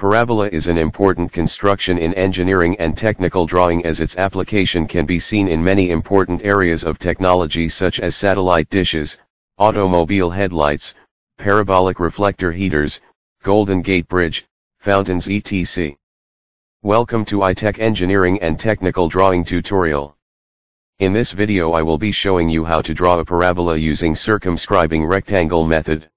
Parabola is an important construction in engineering and technical drawing as its application can be seen in many important areas of technology such as satellite dishes, automobile headlights, parabolic reflector heaters, Golden Gate Bridge, fountains etc. Welcome to iTech Engineering and Technical Drawing Tutorial. In this video I will be showing you how to draw a parabola using circumscribing rectangle method.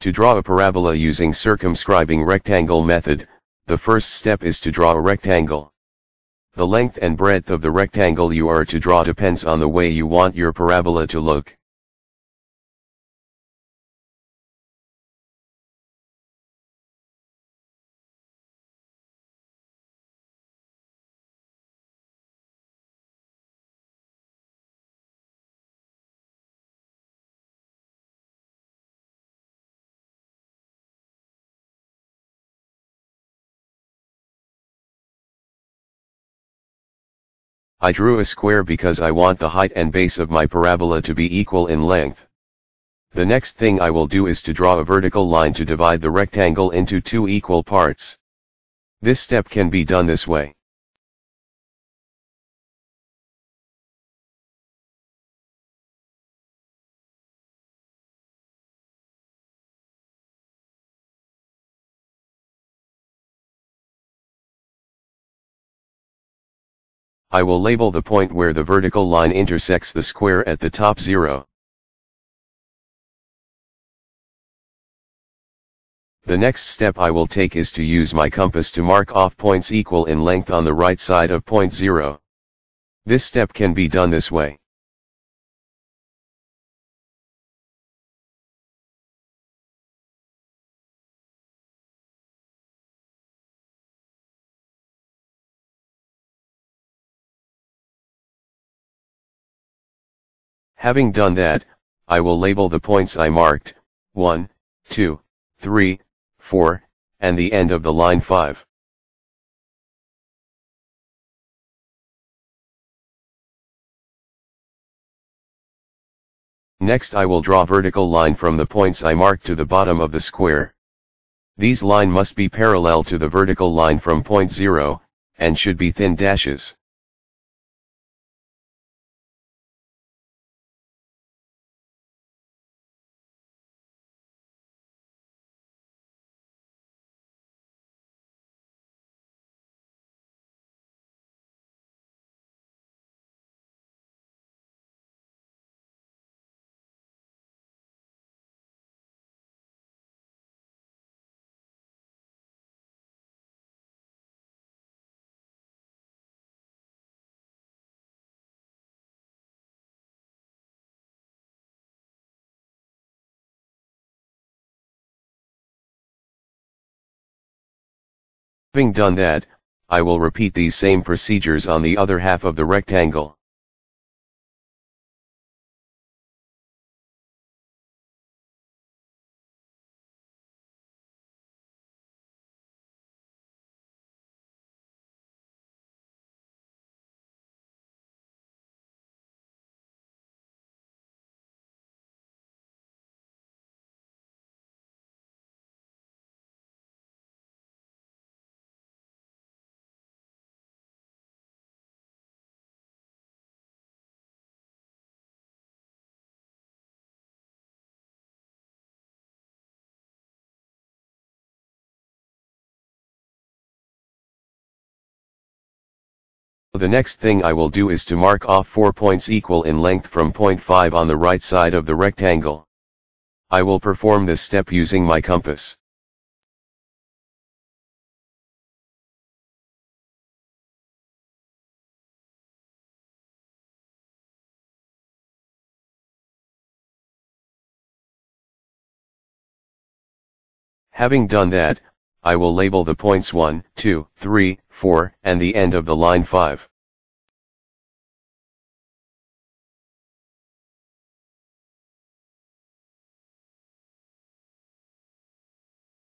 To draw a parabola using circumscribing rectangle method, the first step is to draw a rectangle. The length and breadth of the rectangle you are to draw depends on the way you want your parabola to look. I drew a square because I want the height and base of my parabola to be equal in length. The next thing I will do is to draw a vertical line to divide the rectangle into two equal parts. This step can be done this way. I will label the point where the vertical line intersects the square at the top 0. The next step I will take is to use my compass to mark off points equal in length on the right side of point 0. This step can be done this way. Having done that, I will label the points I marked, 1, 2, 3, 4, and the end of the line 5. Next I will draw vertical line from the points I marked to the bottom of the square. These line must be parallel to the vertical line from point 0, and should be thin dashes. Having done that, I will repeat these same procedures on the other half of the rectangle. The next thing I will do is to mark off 4 points equal in length from point 5 on the right side of the rectangle. I will perform this step using my compass. Having done that, I will label the points 1, 2, 3, 4, and the end of the line 5.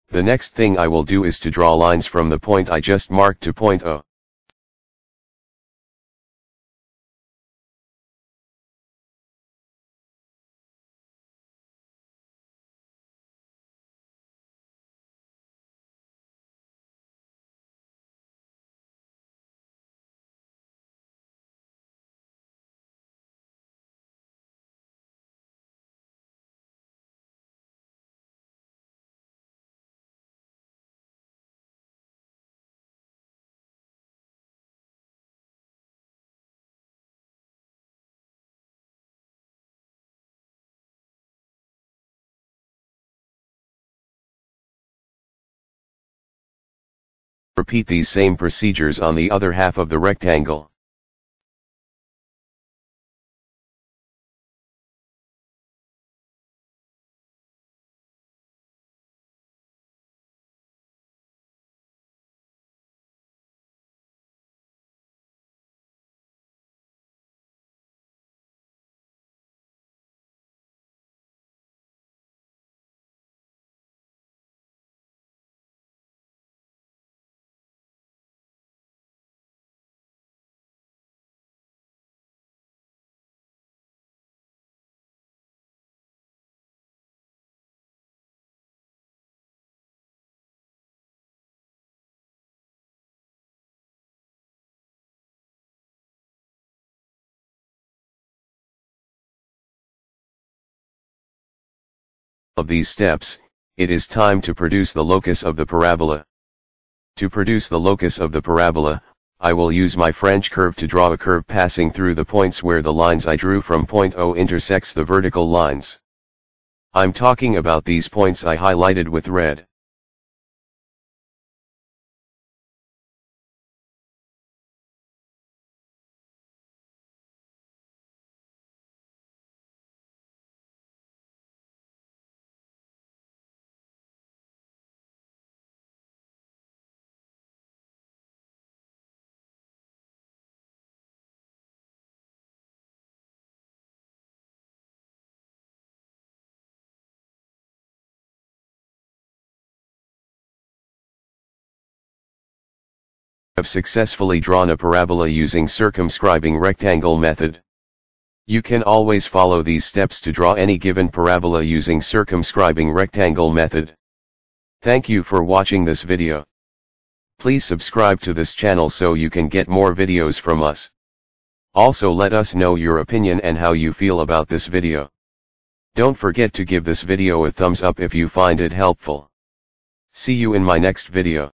The next thing I will do is to draw lines from the point I just marked to point O. Repeat these same procedures on the other half of the rectangle. Of these steps, it is time to produce the locus of the parabola. To produce the locus of the parabola, I will use my French curve to draw a curve passing through the points where the lines I drew from point O intersects the vertical lines. I'm talking about these points I highlighted with red. Have successfully drawn a parabola using circumscribing rectangle method. You can always follow these steps to draw any given parabola using circumscribing rectangle method. Thank you for watching this video. Please subscribe to this channel so you can get more videos from us. Also let us know your opinion and how you feel about this video. Don't forget to give this video a thumbs up if you find it helpful. See you in my next video.